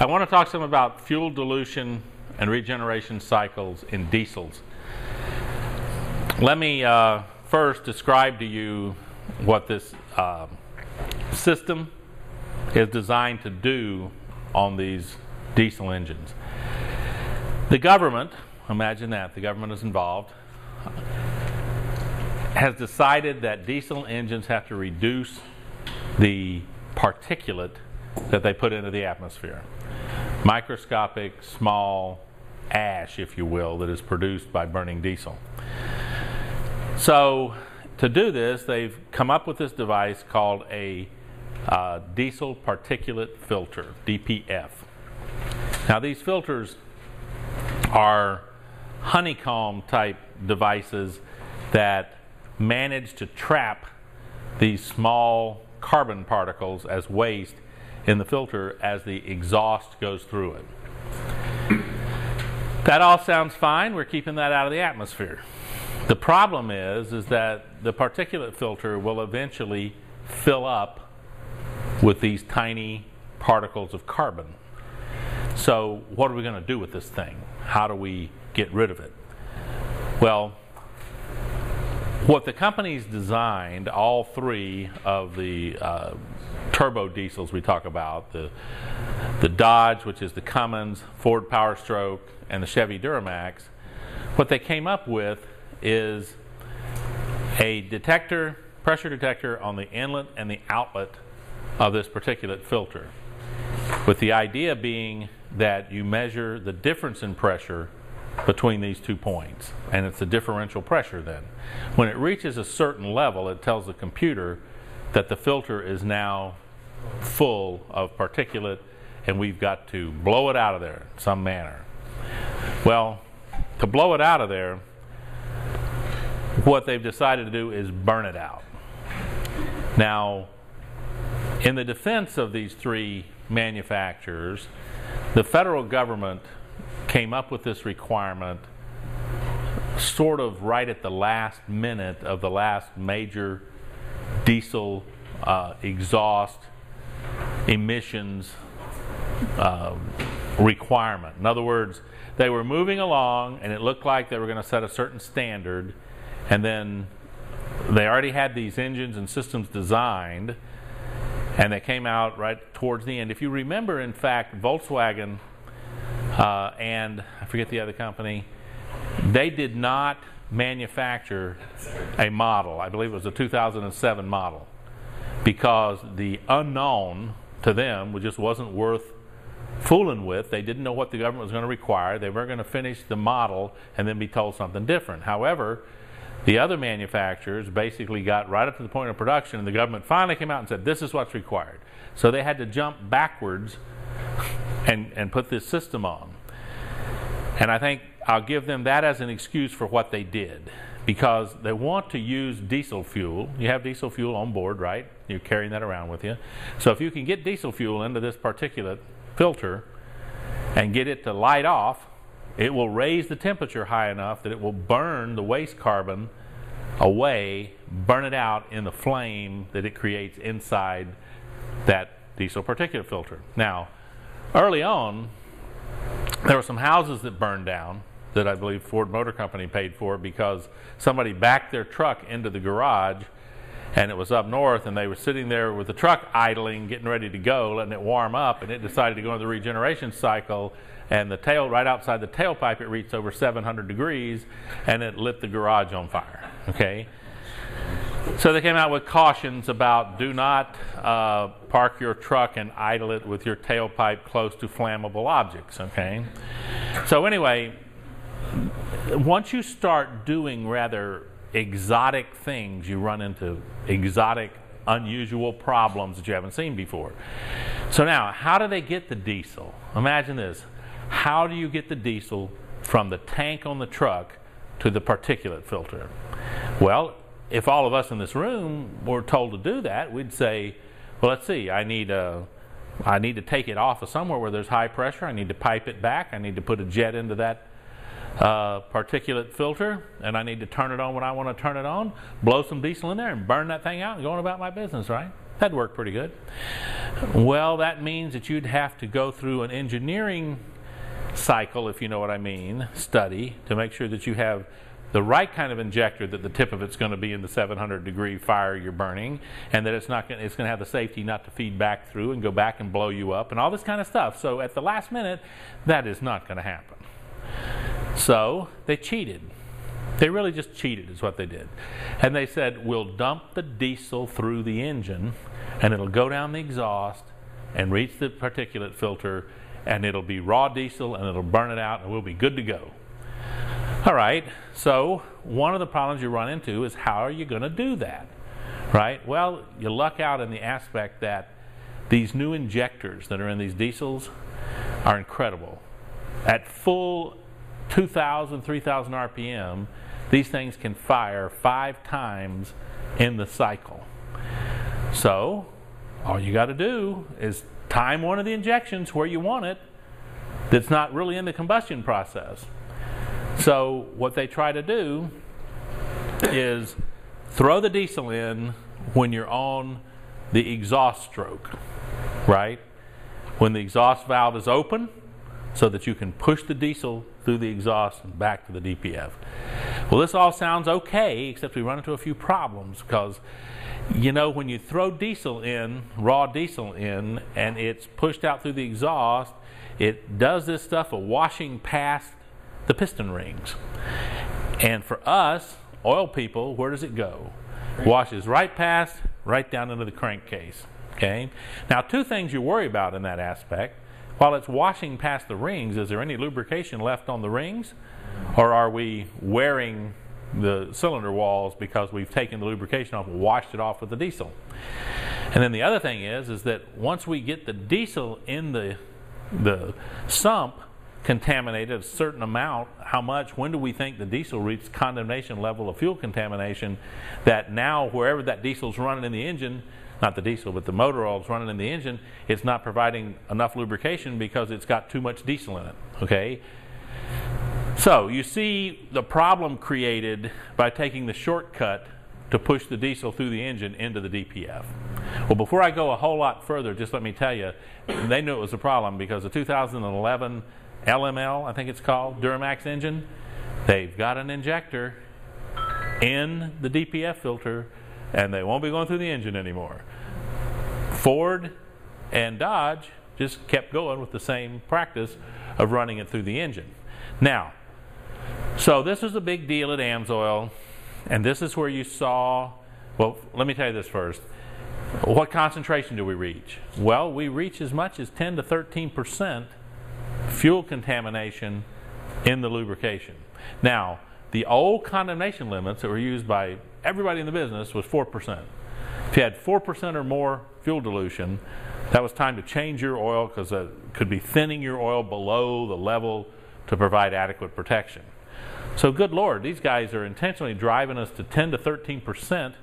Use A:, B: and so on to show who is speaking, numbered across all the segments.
A: I want to talk some about fuel dilution and regeneration cycles in diesels. Let me uh, first describe to you what this uh, system is designed to do on these diesel engines. The government, imagine that, the government is involved, has decided that diesel engines have to reduce the particulate that they put into the atmosphere. Microscopic, small ash, if you will, that is produced by burning diesel. So, to do this, they've come up with this device called a uh, diesel particulate filter, DPF. Now, these filters are honeycomb type devices that manage to trap these small carbon particles as waste in the filter as the exhaust goes through it. That all sounds fine. We're keeping that out of the atmosphere. The problem is is that the particulate filter will eventually fill up with these tiny particles of carbon. So, what are we going to do with this thing? How do we get rid of it? Well, what the companies designed, all three of the uh, turbo diesels we talk about, the, the Dodge, which is the Cummins, Ford Power Stroke, and the Chevy Duramax, what they came up with is a detector, pressure detector on the inlet and the outlet of this particulate filter. With the idea being that you measure the difference in pressure between these two points. And it's the differential pressure then. When it reaches a certain level, it tells the computer that the filter is now full of particulate and we've got to blow it out of there in some manner. Well, to blow it out of there, what they've decided to do is burn it out. Now, in the defense of these three manufacturers, the federal government came up with this requirement sort of right at the last minute of the last major diesel uh, exhaust emissions uh, requirement. In other words, they were moving along and it looked like they were going to set a certain standard, and then they already had these engines and systems designed, and they came out right towards the end. If you remember, in fact, Volkswagen uh, and I forget the other company. They did not manufacture a model. I believe it was a 2007 model because the unknown to them just wasn't worth fooling with. They didn't know what the government was going to require. They weren't going to finish the model and then be told something different. However, the other manufacturers basically got right up to the point of production, and the government finally came out and said, This is what's required. So they had to jump backwards and, and put this system on. And I think I'll give them that as an excuse for what they did because they want to use diesel fuel. You have diesel fuel on board, right? You're carrying that around with you. So if you can get diesel fuel into this particulate filter and get it to light off, it will raise the temperature high enough that it will burn the waste carbon away, burn it out in the flame that it creates inside that diesel particulate filter. Now, early on, there were some houses that burned down that I believe Ford Motor Company paid for because somebody backed their truck into the garage and it was up north and they were sitting there with the truck idling getting ready to go letting it warm up and it decided to go into the regeneration cycle and the tail right outside the tailpipe it reached over 700 degrees and it lit the garage on fire okay so they came out with cautions about do not uh, park your truck and idle it with your tailpipe close to flammable objects. Okay. So anyway, once you start doing rather exotic things, you run into exotic, unusual problems that you haven't seen before. So now, how do they get the diesel? Imagine this: how do you get the diesel from the tank on the truck to the particulate filter? Well, if all of us in this room were told to do that, we'd say, well, let's see, I need a I need to take it off of somewhere where there's high pressure. I need to pipe it back. I need to put a jet into that uh, particulate filter, and I need to turn it on when I want to turn it on, blow some diesel in there, and burn that thing out and go on about my business, right? That'd work pretty good. Well, that means that you'd have to go through an engineering cycle, if you know what I mean, study to make sure that you have the right kind of injector that the tip of it's going to be in the 700 degree fire you're burning and that it's not going it's going to have the safety not to feed back through and go back and blow you up and all this kind of stuff so at the last minute that is not going to happen so they cheated they really just cheated is what they did and they said we'll dump the diesel through the engine and it'll go down the exhaust and reach the particulate filter and it'll be raw diesel and it'll burn it out and we'll be good to go all right, so one of the problems you run into is how are you going to do that? Right? Well, you luck out in the aspect that these new injectors that are in these diesels are incredible. At full 2,000, 3,000 RPM, these things can fire five times in the cycle. So, all you got to do is time one of the injections where you want it that's not really in the combustion process. So what they try to do is throw the diesel in when you're on the exhaust stroke, right? When the exhaust valve is open so that you can push the diesel through the exhaust and back to the DPF. Well, this all sounds okay, except we run into a few problems because you know, when you throw diesel in, raw diesel in, and it's pushed out through the exhaust, it does this stuff of washing past the piston rings. And for us, oil people, where does it go? Washes right past, right down into the crankcase. Okay? Now, two things you worry about in that aspect. While it's washing past the rings, is there any lubrication left on the rings? Or are we wearing the cylinder walls because we've taken the lubrication off and washed it off with the diesel? And then the other thing is, is that once we get the diesel in the the sump, contaminated a certain amount, how much, when do we think the diesel reached condemnation level of fuel contamination that now wherever that diesel is running in the engine, not the diesel, but the motor oil is running in the engine, it's not providing enough lubrication because it's got too much diesel in it. Okay? So you see the problem created by taking the shortcut to push the diesel through the engine into the DPF. Well, before I go a whole lot further, just let me tell you, they knew it was a problem because the 2011 LML, I think it's called, Duramax engine, they've got an injector in the DPF filter and they won't be going through the engine anymore. Ford and Dodge just kept going with the same practice of running it through the engine. Now, so this was a big deal at AMSOIL, and this is where you saw, well, let me tell you this first. What concentration do we reach? Well, we reach as much as 10 to 13 percent fuel contamination in the lubrication. Now, the old condemnation limits that were used by everybody in the business was 4%. If you had 4% or more fuel dilution, that was time to change your oil because it could be thinning your oil below the level to provide adequate protection. So, good Lord, these guys are intentionally driving us to 10 to 13%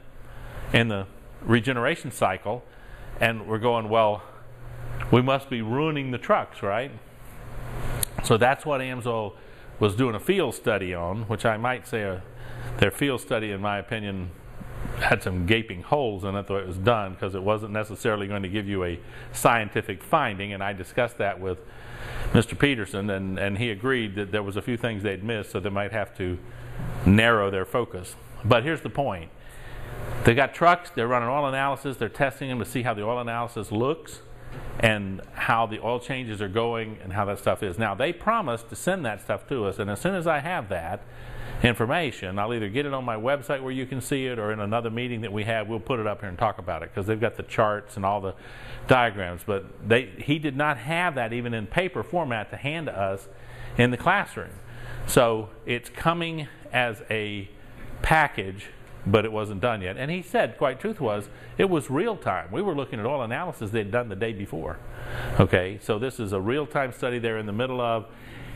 A: in the regeneration cycle, and we're going, well, we must be ruining the trucks, right? So that's what AMSOIL was doing a field study on, which I might say a, their field study, in my opinion, had some gaping holes in it the way it was done because it wasn't necessarily going to give you a scientific finding. And I discussed that with Mr. Peterson, and, and he agreed that there was a few things they'd missed, so they might have to narrow their focus. But here's the point. They got trucks, they're running oil analysis, they're testing them to see how the oil analysis looks and how the oil changes are going and how that stuff is. Now, they promised to send that stuff to us, and as soon as I have that information, I'll either get it on my website where you can see it or in another meeting that we have, we'll put it up here and talk about it because they've got the charts and all the diagrams. But they, he did not have that even in paper format to hand to us in the classroom. So it's coming as a package but it wasn't done yet. And he said, quite truth was, it was real time. We were looking at oil analysis they'd done the day before. Okay, so this is a real time study they're in the middle of.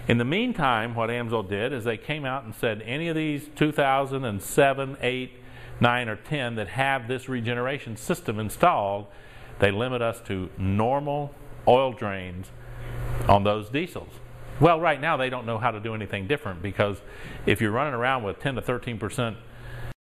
A: In the meantime, what AMSOIL did is they came out and said any of these 2007, 8, 9, or 10 that have this regeneration system installed, they limit us to normal oil drains on those diesels. Well, right now they don't know how to do anything different because if you're running around with 10 to 13 percent